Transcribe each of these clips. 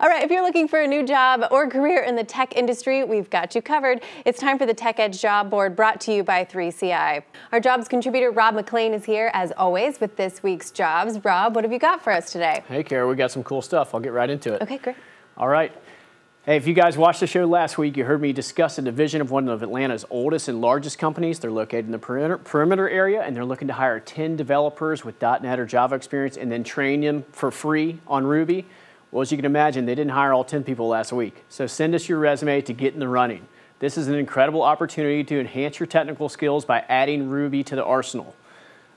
All right, if you're looking for a new job or career in the tech industry, we've got you covered. It's time for the Tech Edge Job Board brought to you by 3CI. Our jobs contributor Rob McLean is here as always with this week's jobs. Rob, what have you got for us today? Hey, Kara, we got some cool stuff. I'll get right into it. Okay, great. All right. Hey, if you guys watched the show last week, you heard me discuss a division of one of Atlanta's oldest and largest companies. They're located in the perimeter, perimeter area, and they're looking to hire 10 developers with .NET or Java experience and then train them for free on Ruby. Well, as you can imagine, they didn't hire all 10 people last week. So send us your resume to get in the running. This is an incredible opportunity to enhance your technical skills by adding Ruby to the arsenal.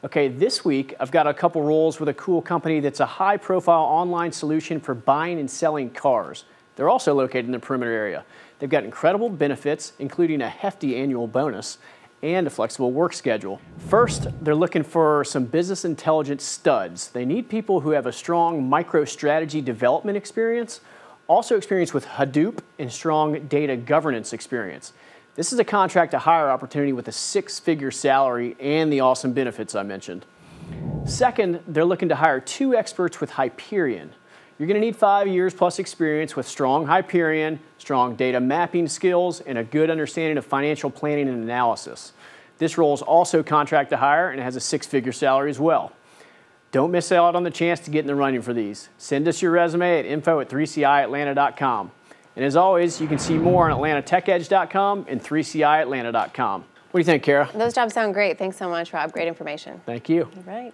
Okay, this week I've got a couple roles with a cool company that's a high profile online solution for buying and selling cars. They're also located in the perimeter area. They've got incredible benefits, including a hefty annual bonus, and a flexible work schedule. First, they're looking for some business intelligence studs. They need people who have a strong MicroStrategy development experience, also experience with Hadoop and strong data governance experience. This is a contract to hire opportunity with a six figure salary and the awesome benefits I mentioned. Second, they're looking to hire two experts with Hyperion. You're going to need five years plus experience with strong Hyperion, strong data mapping skills, and a good understanding of financial planning and analysis. This role is also contract to hire and has a six figure salary as well. Don't miss out on the chance to get in the running for these. Send us your resume at info at 3ciatlanta.com. And as always, you can see more on atlantatechedge.com and 3ciatlanta.com. What do you think, Kara? Those jobs sound great. Thanks so much, Rob. Great information. Thank you. All right.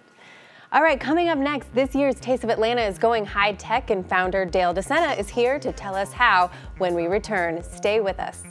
All right, coming up next, this year's Taste of Atlanta is going high tech, and founder Dale DeSena is here to tell us how when we return. Stay with us.